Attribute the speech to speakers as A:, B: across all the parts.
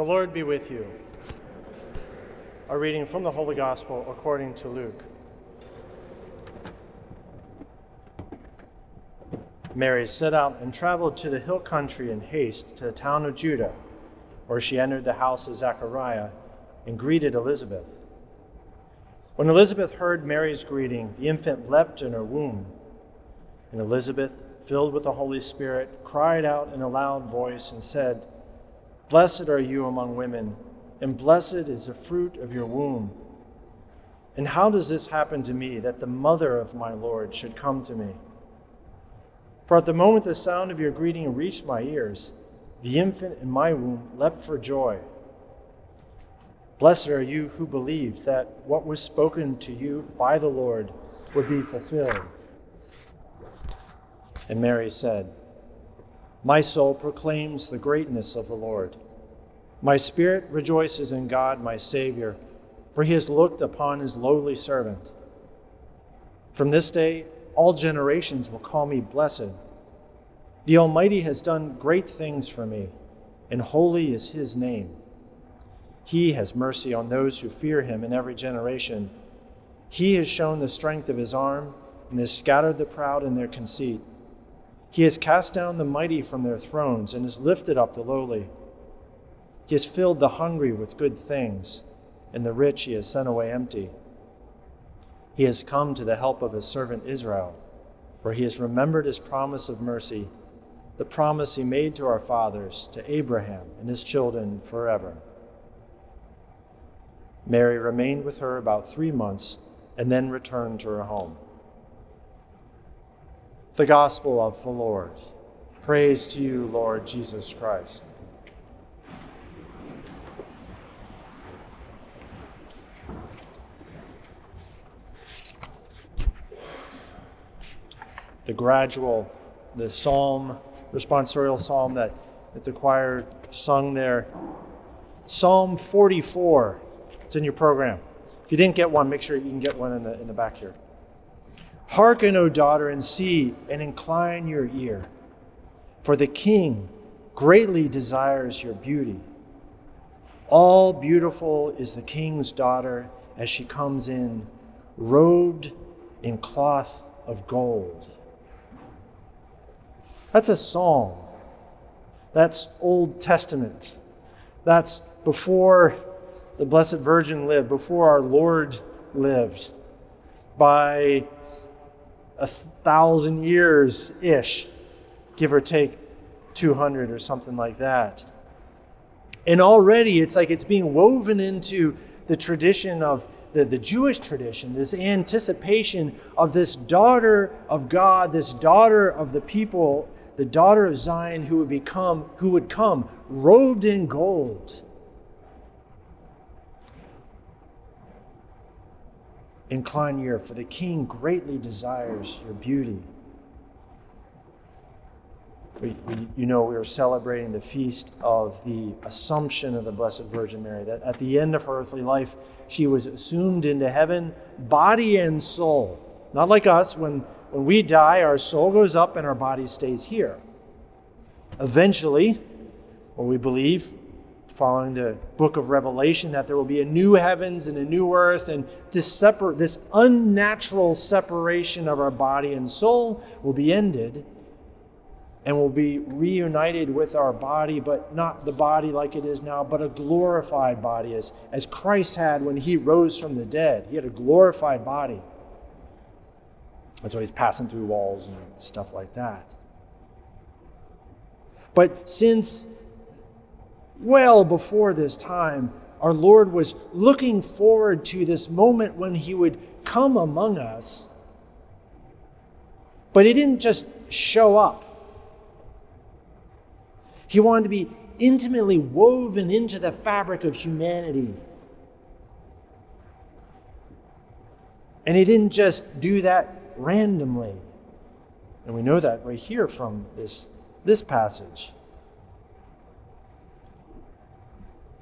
A: The Lord be with you. A reading from the Holy Gospel according to Luke. Mary set out and traveled to the hill country in haste to the town of Judah, where she entered the house of Zechariah and greeted Elizabeth. When Elizabeth heard Mary's greeting, the infant leapt in her womb. And Elizabeth, filled with the Holy Spirit, cried out in a loud voice and said, Blessed are you among women, and blessed is the fruit of your womb. And how does this happen to me, that the mother of my Lord should come to me? For at the moment the sound of your greeting reached my ears, the infant in my womb leapt for joy. Blessed are you who believed that what was spoken to you by the Lord would be fulfilled. And Mary said, my soul proclaims the greatness of the Lord. My spirit rejoices in God, my Savior, for he has looked upon his lowly servant. From this day, all generations will call me blessed. The Almighty has done great things for me, and holy is his name. He has mercy on those who fear him in every generation. He has shown the strength of his arm and has scattered the proud in their conceit. He has cast down the mighty from their thrones and has lifted up the lowly. He has filled the hungry with good things, and the rich he has sent away empty. He has come to the help of his servant Israel, for he has remembered his promise of mercy, the promise he made to our fathers, to Abraham and his children forever. Mary remained with her about three months and then returned to her home. The Gospel of the Lord. Praise to you, Lord Jesus Christ. The gradual, the psalm, responsorial psalm that, that the choir sung there. Psalm 44. It's in your program. If you didn't get one, make sure you can get one in the, in the back here. Hearken, O daughter, and see, and incline your ear. For the king greatly desires your beauty. All beautiful is the king's daughter as she comes in, robed in cloth of gold. That's a song. That's Old Testament. That's before the Blessed Virgin lived, before our Lord lived, by a thousand years ish, give or take 200 or something like that. And already it's like it's being woven into the tradition of the, the Jewish tradition, this anticipation of this daughter of God, this daughter of the people, the daughter of Zion who would become, who would come robed in gold Incline your for the king greatly desires your beauty. We, we, you know, we are celebrating the feast of the Assumption of the Blessed Virgin Mary, that at the end of her earthly life, she was assumed into heaven, body and soul. Not like us, when, when we die, our soul goes up and our body stays here. Eventually, or we believe, following the book of Revelation that there will be a new heavens and a new earth, and this separ- this unnatural separation of our body and soul will be ended, and we'll be reunited with our body, but not the body like it is now, but a glorified body, as, as Christ had when he rose from the dead. He had a glorified body. That's why he's passing through walls and stuff like that. But since well before this time, our Lord was looking forward to this moment when He would come among us. But He didn't just show up, He wanted to be intimately woven into the fabric of humanity. And He didn't just do that randomly. And we know that right here from this, this passage.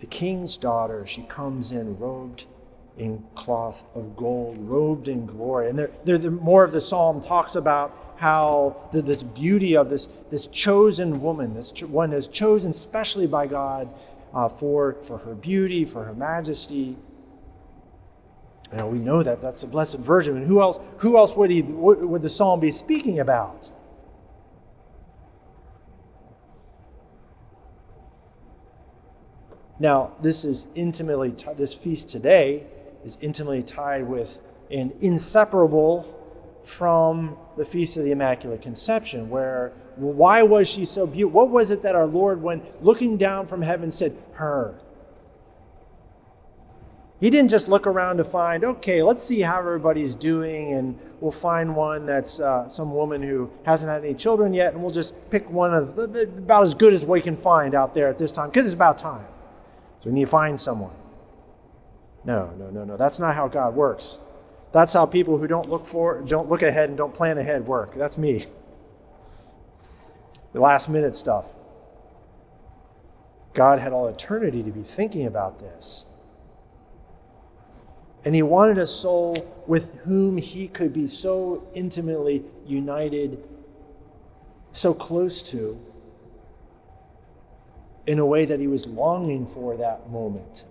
A: The king's daughter, she comes in robed in cloth of gold, robed in glory. And there, there, the, more of the psalm talks about how the, this beauty of this, this chosen woman, this one is chosen specially by God uh, for, for her beauty, for her majesty. You know, we know that that's the Blessed Virgin. And who else, who else would, he, would the psalm be speaking about? Now, this is intimately, t- this feast today is intimately tied with and inseparable from the Feast of the Immaculate Conception, where why was she so beautiful? What was it that our Lord, when looking down from heaven, said, Her? He didn't just look around to find, okay, let's see how everybody's doing, and we'll find one that's uh, some woman who hasn't had any children yet, and we'll just pick one of the, the, about as good as we can find out there at this time, because it's about time. So we need to find someone. No, no, no, no. That's not how God works. That's how people who don't look for, don't look ahead and don't plan ahead work. That's me. The last minute stuff. God had all eternity to be thinking about this. And he wanted a soul with whom he could be so intimately united, so close to, in a way that he was longing for that moment.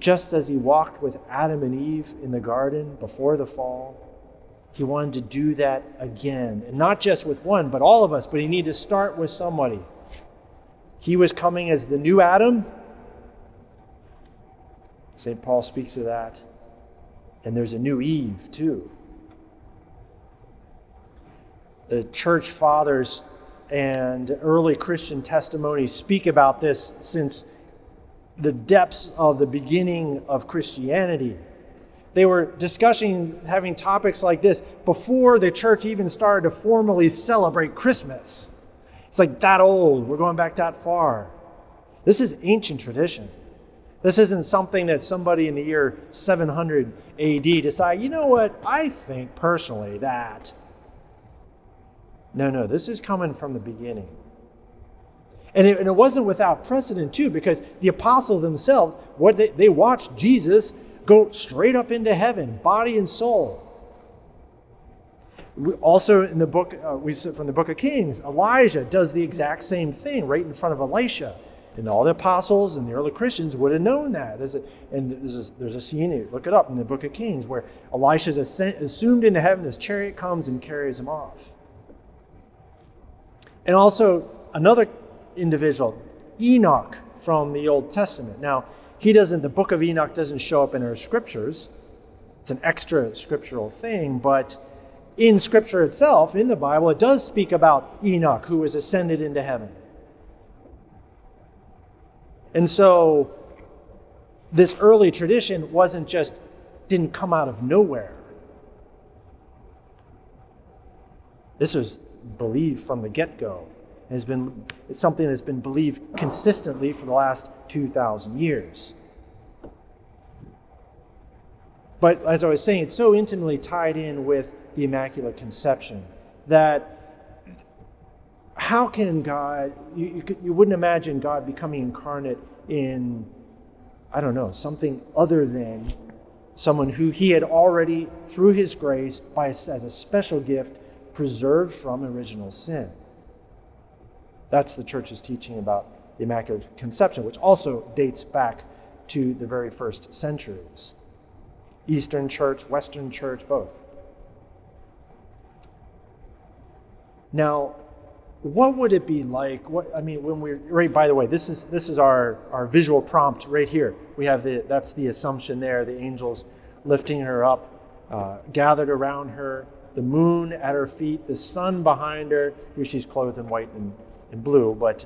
A: Just as he walked with Adam and Eve in the garden before the fall, he wanted to do that again. And not just with one, but all of us, but he needed to start with somebody. He was coming as the new Adam. St. Paul speaks of that. And there's a new Eve, too. The church fathers and early Christian testimonies speak about this since the depths of the beginning of Christianity. They were discussing having topics like this before the church even started to formally celebrate Christmas. It's like that old, we're going back that far. This is ancient tradition. This isn't something that somebody in the year 700 AD decide, you know what, I think personally that. No, no, this is coming from the beginning. And it, and it wasn't without precedent, too, because the apostles themselves, what they, they watched Jesus go straight up into heaven, body and soul. We also, in the book, uh, we from the book of Kings, Elijah does the exact same thing right in front of Elisha. And all the apostles and the early Christians would have known that. There's a, and there's a, there's a scene, look it up in the book of Kings, where Elisha is assumed into heaven, this chariot comes and carries him off. And also, another individual, Enoch from the Old Testament. Now, he doesn't, the book of Enoch doesn't show up in our scriptures. It's an extra scriptural thing, but in scripture itself, in the Bible, it does speak about Enoch who was ascended into heaven. And so, this early tradition wasn't just, didn't come out of nowhere. This was believed from the get go has been it's something that's been believed consistently for the last 2,000 years. But as I was saying, it's so intimately tied in with the Immaculate Conception that how can God, you, you, could, you wouldn't imagine God becoming incarnate in, I don't know, something other than someone who he had already, through his grace, by, as a special gift, preserved from original sin. That's the church's teaching about the Immaculate Conception, which also dates back to the very first centuries. Eastern Church, Western Church, both. Now, what would it be like? What I mean, when we're right. By the way, this is this is our our visual prompt right here. We have the that's the assumption there. The angels lifting her up, uh, gathered around her, the moon at her feet, the sun behind her. Here she's clothed in white and in blue, but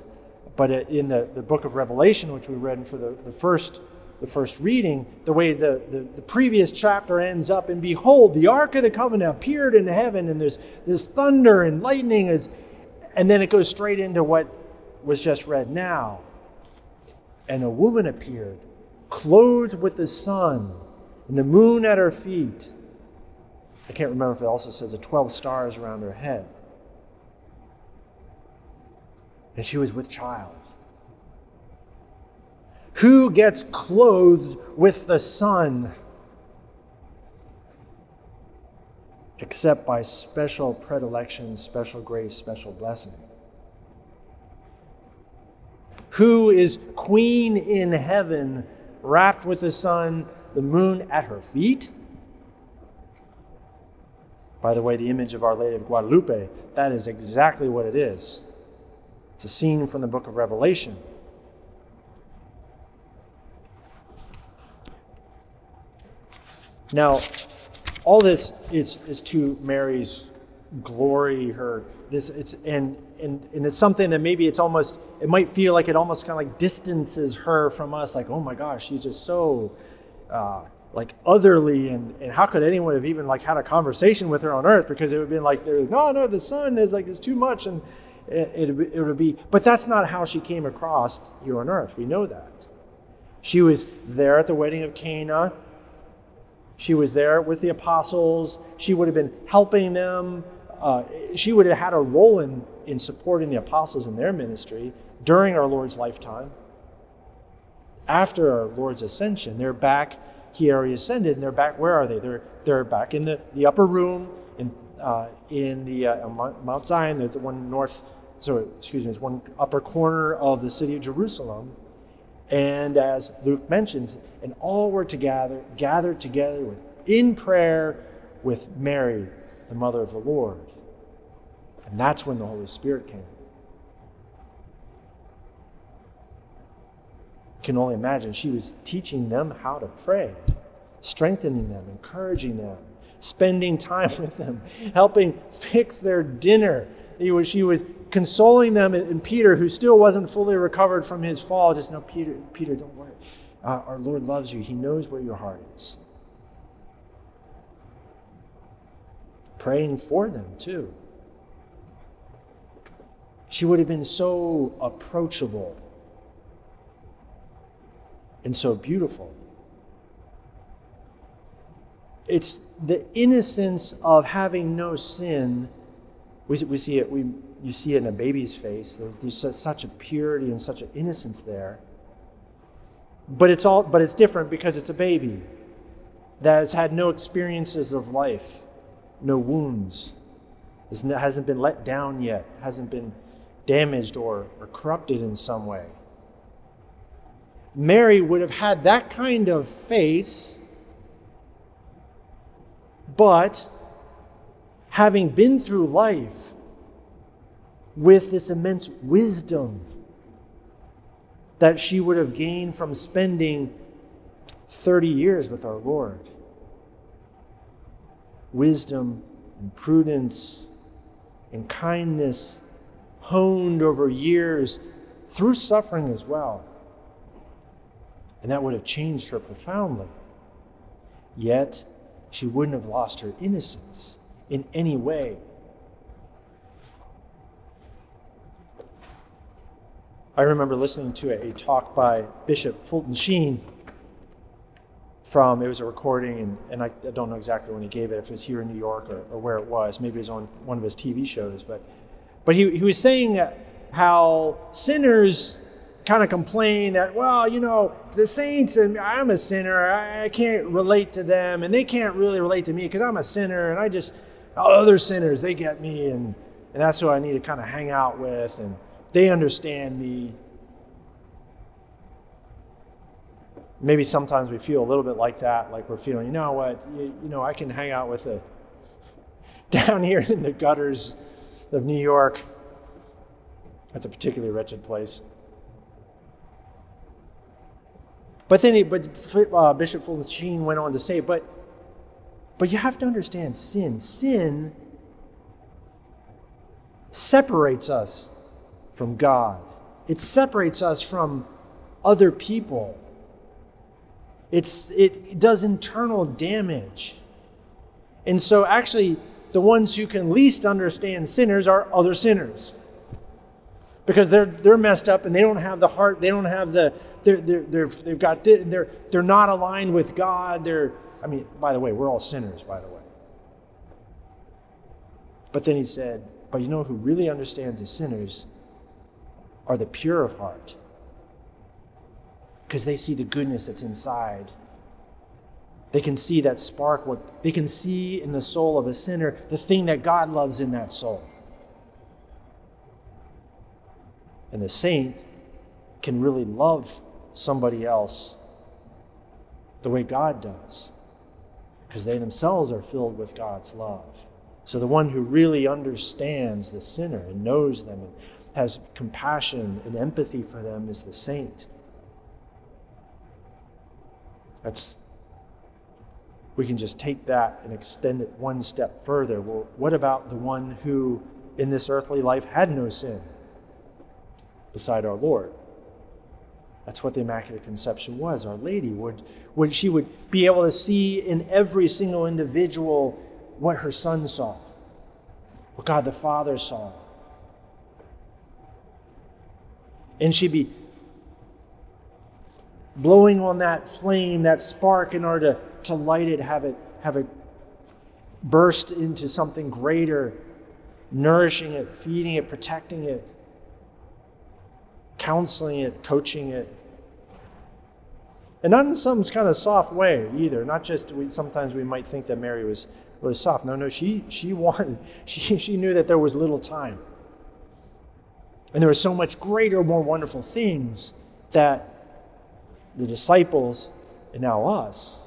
A: but in the, the book of Revelation, which we read for the, the first the first reading, the way the, the, the, previous chapter ends up, and behold, the Ark of the Covenant appeared in the heaven, and there's this thunder and lightning is and then it goes straight into what was just read now. And a woman appeared, clothed with the sun, and the moon at her feet. I can't remember if it also says the 12 stars around her head and she was with child. Who gets clothed with the sun? Except by special predilection, special grace, special blessing. who is queen in heaven, wrapped with the sun, the moon at her feet? By the way, the image of Our Lady of Guadalupe, that is exactly what it is. It's a scene from the book of Revelation. Now, all this is, is to Mary's glory, her this it's and and and it's something that maybe it's almost it might feel like it almost kind of like distances her from us, like, oh my gosh, she's just so uh, like otherly and, and how could anyone have even like had a conversation with her on earth because it would have been like they're like, no no the sun is like it's too much and it, it, it would be but that's not how she came across here on earth we know that she was there at the wedding of cana she was there with the apostles. She would have been helping them. Uh, she would have had a role in, in supporting the apostles in their ministry during our Lord's lifetime. After our Lord's ascension, they're back. He already ascended, and they're back. Where are they? They're, they're back in the, the upper room in, uh, in the uh, Mount Zion. There's the one north, so excuse me, it's one upper corner of the city of Jerusalem. And as Luke mentions, and all were together, gathered together with, in prayer with Mary, the mother of the Lord. And that's when the Holy Spirit came. Can only imagine she was teaching them how to pray, strengthening them, encouraging them, spending time with them, helping fix their dinner. She was consoling them, and, Peter, who still wasn't fully recovered from his fall, just no, Peter, Peter, don't worry. Uh, our Lord loves you. He knows where your heart is. Praying for them too. She would have been so approachable and so beautiful. It's the innocence of having no sin. We, we see it, we you see it in a baby's face. There's, such a purity and such an innocence there. But it's all but it's different because it's a baby that has had no experiences of life, no wounds, hasn't been let down yet, hasn't been damaged or, or corrupted in some way. Mary would have had that kind of face, but having been through life, with this immense wisdom that she would have gained from spending 30 years with our Lord. Wisdom and prudence and kindness honed over years through suffering as well. And that would have changed her profoundly. Yet, she wouldn't have lost her innocence in any way. I remember listening to a, talk by Bishop Fulton Sheen from, it was a recording, and, and I, I, don't know exactly when he gave it, if it was here in New York or, or where it was. Maybe it was on one of his TV shows. But, but he, he was saying how sinners kind of complain that, well, you know, the saints, and I'm a sinner, I can't relate to them, and they can't really relate to me because I'm a sinner, and I just, other sinners, they get me, and, and that's who I need to kind of hang out with. And, they understand me. Maybe sometimes we feel a little bit like that, like we're feeling, you know what, you, you know, I can hang out with the down here in the gutters of New York. That's a particularly wretched place. But then, he, but uh, Bishop Fulton Sheen went on to say, but, but you have to understand sin. Sin separates us from God. It separates us from other people. It's, it does internal damage. And so, actually, the ones who can least understand sinners are other sinners. Because they're, they're messed up and they don't have the heart, they don't have the, they're, they're, they're, they've got, they're, they're not aligned with God. They're, I mean, by the way, we're all sinners, by the way. But then he said, but you know who really understands the sinners are the pure of heart because they see the goodness that's inside. They can see that spark, what they can see in the soul of a sinner, the thing that God loves in that soul. And the saint can really love somebody else the way God does, because they themselves are filled with God's love. So the one who really understands the sinner and knows them and has compassion and empathy for them is the saint. That's we can just take that and extend it one step further. Well, what about the one who in this earthly life had no sin beside our Lord? That's what the Immaculate Conception was. Our Lady would, would she would be able to see in every single individual what her son saw, what God the Father saw. And she'd be blowing on that flame, that spark, in order to, to light it, have it, have it burst into something greater, nourishing it, feeding it, protecting it, counseling it, coaching it. And not in some kind of soft way either. Not just we, sometimes we might think that Mary was really soft. No, no, she she wanted. She she knew that there was little time, and there were so much greater, more wonderful things that the disciples and now us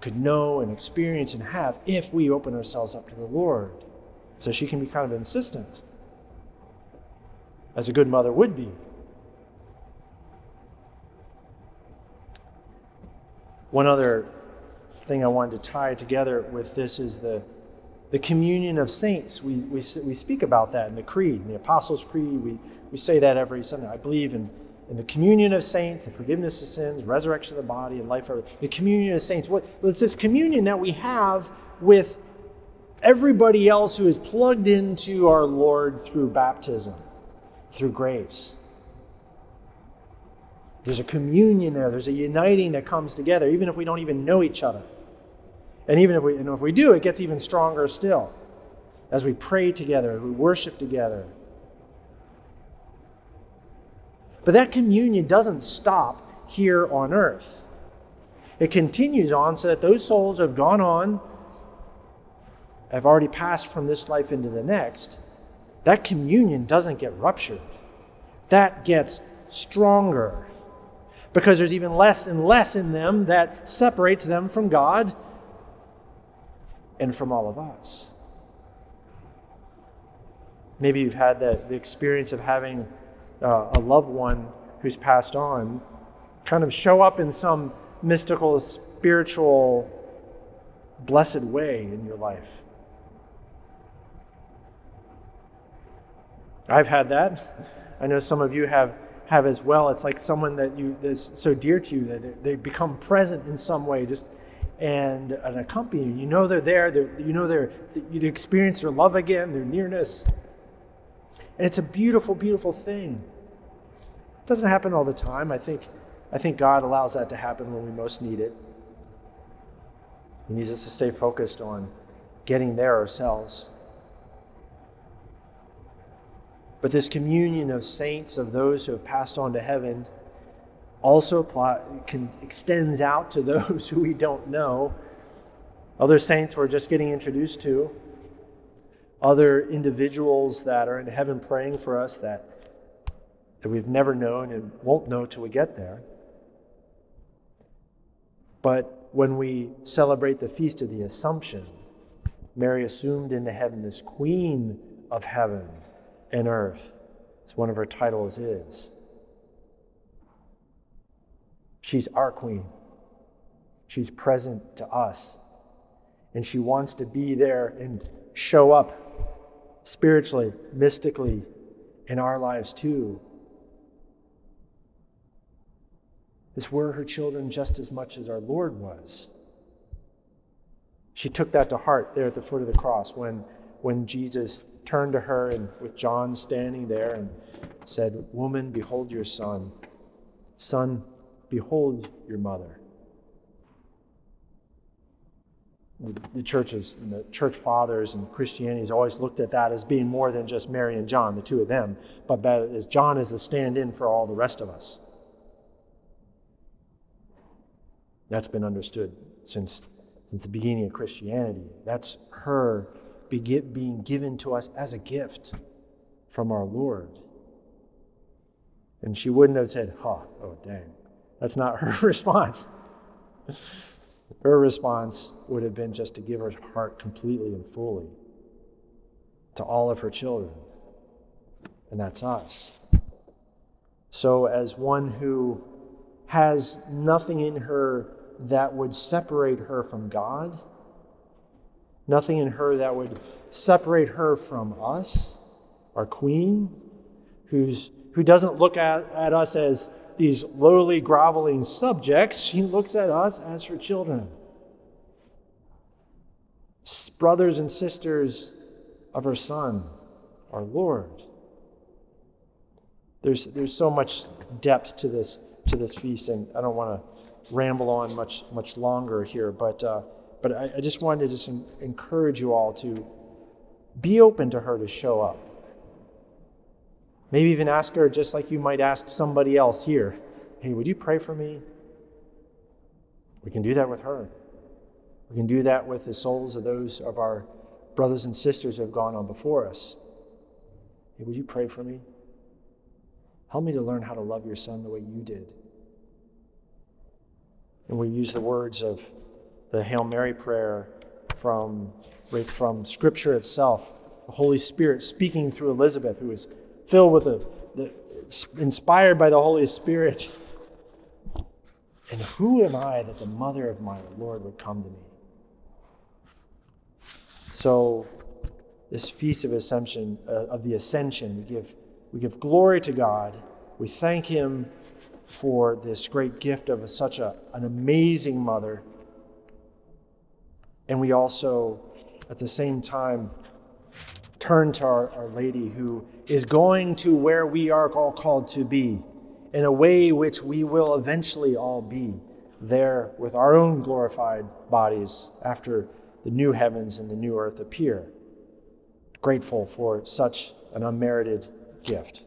A: could know and experience and have if we open ourselves up to the Lord. So she can be kind of insistent, as a good mother would be. One other thing I wanted to tie together with this is the, the communion of saints. We, we, we speak about that in the Creed, in the Apostles' Creed. We, we say that every Sunday. I believe in in the communion of saints, the forgiveness of sins, resurrection of the body, and life. The communion of saints. What, it's this communion that we have with everybody else who is plugged into our Lord through baptism, through grace. There's a communion there. There's a uniting that comes together, even if we don't even know each other. And even if we, and if we do, it gets even stronger still. As we pray together, we worship together, But that communion doesn't stop here on earth. It continues on so that those souls have gone on, have already passed from this life into the next. That communion doesn't get ruptured, that gets stronger because there's even less and less in them that separates them from God and from all of us. Maybe you've had the, the experience of having uh, a loved one who's passed on kind of show up in some mystical, spiritual, blessed way in your life. I've had that. I know some of you have have as well. It's like someone that you that's so dear to you that they become present in some way, just and an accompanying. You know they're there. They're, you know they're you experience their love again, their nearness. And it's a beautiful, beautiful thing. It doesn't happen all the time. I think, I think God allows that to happen when we most need it. He needs us to stay focused on getting there ourselves. But this communion of saints, of those who have passed on to heaven, also apply, can, extends out to those who we don't know. Other saints we're just getting introduced to other individuals that are in heaven praying for us that, that we've never known and won't know till we get there. But when we celebrate the feast of the Assumption, Mary assumed into heaven this queen of heaven and earth, as one of her titles is. She's our queen. She's present to us. And she wants to be there and show up spiritually, mystically, in our lives too. Is we're her children just as much as our Lord was. She took that to heart there at the foot of the cross when, when Jesus turned to her and with John standing there and said, Woman, behold your son. Son, behold your mother. the churches and the church fathers and Christianity has always looked at that as being more than just Mary and John, the two of them, but as John is the stand in for all the rest of us. That's been understood since, since the beginning of Christianity. That's her being given to us as a gift from our Lord. And she wouldn't have said, huh, oh, dang. That's not her response. Her response would have been just to give her heart completely and fully to all of her children. And that's us. So, as one who has nothing in her that would separate her from God, nothing in her that would separate her from us, our queen, who's, who doesn't look at, at us as these lowly, groveling subjects. She looks at us as her children. Brothers and sisters of her Son, our Lord. There's, there's so much depth to this, to this feast, and I don't want to ramble on much, much longer here, but, uh, but I, I just wanted to just encourage you all to be open to her to show up. Maybe even ask her just like you might ask somebody else here hey, would you pray for me? We can do that with her. We can do that with the souls of those of our brothers and sisters who have gone on before us. Hey, would you pray for me? Help me to learn how to love your son the way you did. And we use the words of the Hail Mary prayer from, right from Scripture itself. The Holy Spirit speaking through Elizabeth, who is filled with the, the inspired by the Holy Spirit. And who am I that the mother of my Lord would come to me? So, this feast of Ascension, uh, of the Ascension, we give, we give glory to God. We thank Him for this great gift of a, such a, an amazing mother. And we also, at the same time, turn to our, our Lady who is going to where we are all called to be, in a way which we will eventually all be there with our own glorified bodies after the new heavens and the new earth appear. Grateful for such an unmerited gift.